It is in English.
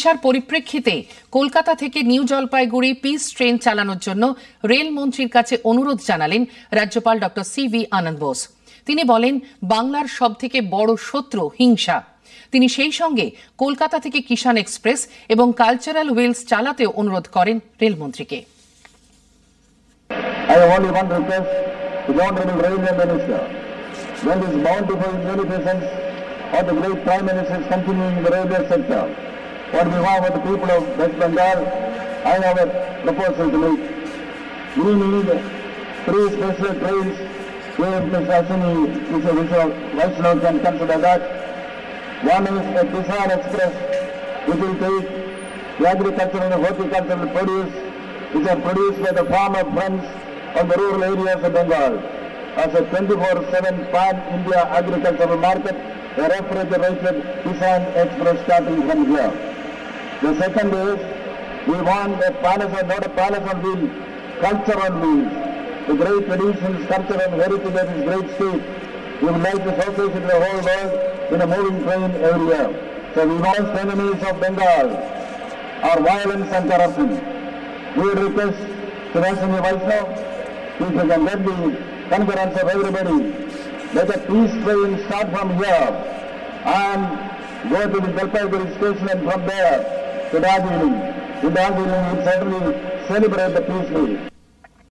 হিংসার পরিপ্রেক্ষিতে কলকাতা থেকে নিউ জলপাইগুড়ি পিস ট্রেন চালানোর জন্য রেলমন্ত্রীর কাছে অনুরোধ জানালেন রাজ্যপাল doctor C V Ananda Bose. তিনি বলেন বাংলার সব থেকে বড় শত্রু হিংসা। তিনি সেই সঙ্গে কলকাতা থেকে কিষান এক্সপ্রেস এবং কালচারাল হুইলস চালাতেও অনুরোধ করেন রেলমন্ত্রীকে। Of the great Prime Minister is continuing the railway sector, on behalf of the people of West Bengal, I have a proposal to make. We need three special trains where Mr. Ashwini, Mr. Vishwa Vaishnaw can consider that. One is a Kisan Express, which will take the agricultural and horticultural produce which are produced by the farmer friends of the rural areas of Bengal as a 24-7 pan-India agricultural market, a refrigerated Kisan Express starting from here. The second is, we want a palace not a palace on wheels, culture on. The great traditions, culture and heritage of this great state, we would like to showcase it to the whole world in a moving train every year. So we want enemies of Bengal are violence and corruption. We would request Rashmi Vaishnaw, if you can get the concurrence of everybody, let a peace train start from here and go to the Jalpaiguri station and from there Today, we will celebrate the peace meal.